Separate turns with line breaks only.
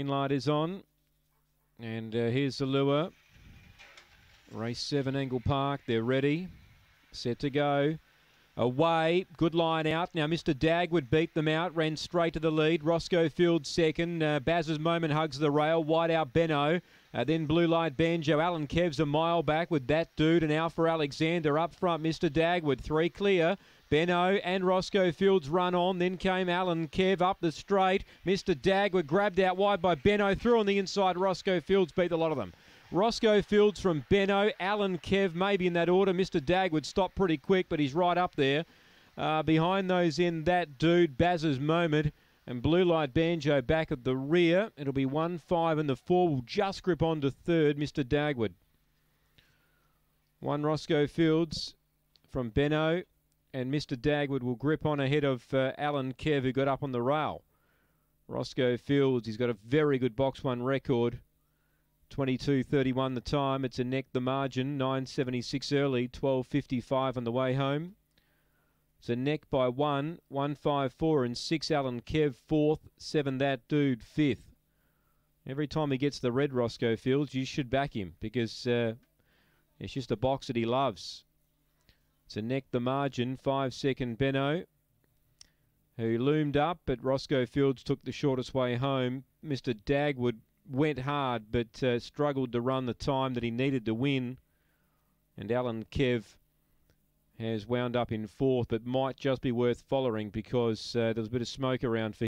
Green light is on. And uh, here's the lure. Race 7 Angle Park. They're ready. Set to go. Away, good line out. Now, Mr. Dagwood beat them out, ran straight to the lead. Roscoe Field second. Uh, Baz's Moment hugs the rail. Wide out Benno. Uh, then Blue Light Banjo. Alan Kev's a mile back with that dude. And Alpha Alexander up front. Mr. Dagwood, three clear. Benno and Roscoe Fields run on. Then came Alan Kev up the straight. Mr. Dagwood grabbed out wide by Benno. threw on the inside. Roscoe Fields beat a lot of them. Roscoe Fields from Benno, Alan Kev, maybe in that order. Mr. Dagwood stopped pretty quick, but he's right up there. Uh, behind those in that dude, Baz's Moment, and Blue Light Banjo back at the rear. It'll be 1 5, and the 4 will just grip on to third, Mr. Dagwood. One Roscoe Fields from Benno, and Mr. Dagwood will grip on ahead of uh, Alan Kev, who got up on the rail. Roscoe Fields, he's got a very good box one record. 22.31 the time. It's a neck the margin. 9.76 early. 12.55 on the way home. A neck by one. 154 and six. Alan Kev fourth. Seven that dude fifth. Every time he gets the red Roscoe Fields, you should back him because uh, it's just a box that he loves. A neck the margin. Five second Benno. Who loomed up, but Roscoe Fields took the shortest way home. Mr. Dagwood went hard but uh, struggled to run the time that he needed to win. And Alan Kev has wound up in fourth, but might just be worth following because uh, there was a bit of smoke around for